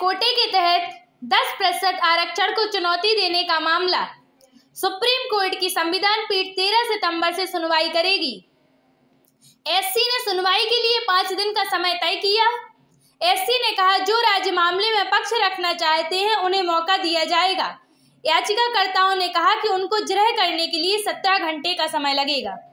कोटे के तहत दस प्रतिशत आरक्षण को चुनौती देने का मामला। सुप्रीम कोर्ट की संविधान पीठ तेरह सितंबर से सुनवाई करेगी। एससी ने सुनवाई के लिए पाँच दिन का समय तय किया। एससी ने कहा, जो राज्य मामले में पक्ष रखना चाहते हैं, उन्हें मौका दिया जाएगा। याचिकाकर्ताओं ने कहा कि उनको जिरह करने के लिए सत्रह घंटे का समय लगेगा।